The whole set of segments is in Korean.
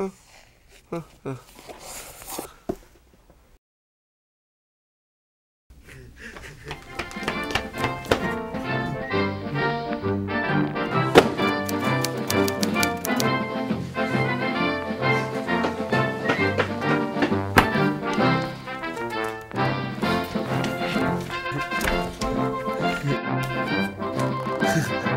내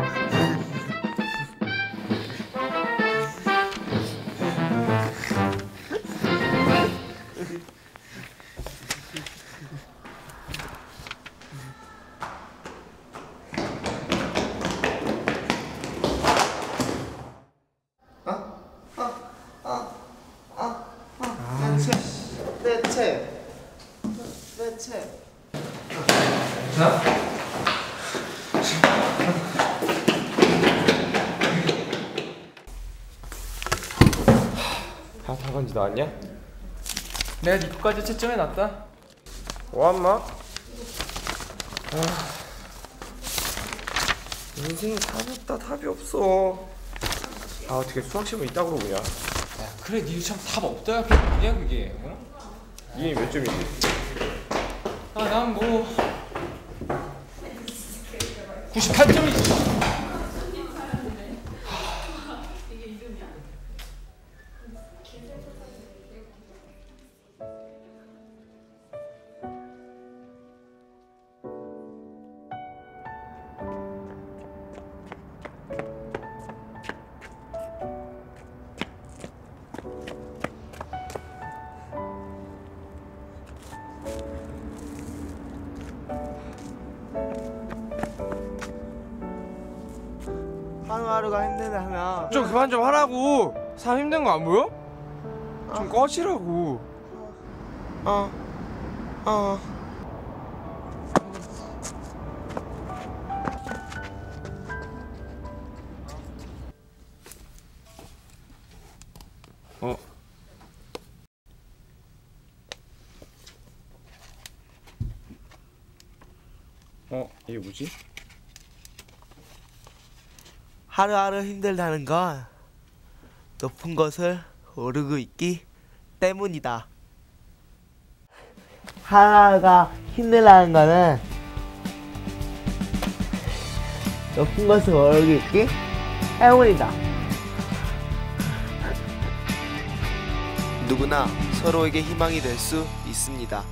내 책. 다 다간지 나왔냐? 내가 네 거까지 채점해 놨다. 왔마? 아, 인생이 답없다 답이 없어 아 어떻게 수학 시험을 이따구로 보냐 야, 그래 니도 참 답 없다. 뭐냐 그게. 어? 이게 몇 점이지? 아, 난뭐 98점이지. 하루하루가 힘들다면 좀 그만 좀 하라고 사람 힘든 거 안 보여? 좀 꺼지라고 어. 어. 어 어? 이게 뭐지? 하루하루 힘들다는 건 높은 것을 오르고 있기 때문이다. 하루하루가 힘들다는 거는 높은 것을 오르고 있기 때문이다. 누구나 서로에게 희망이 될 수 있습니다.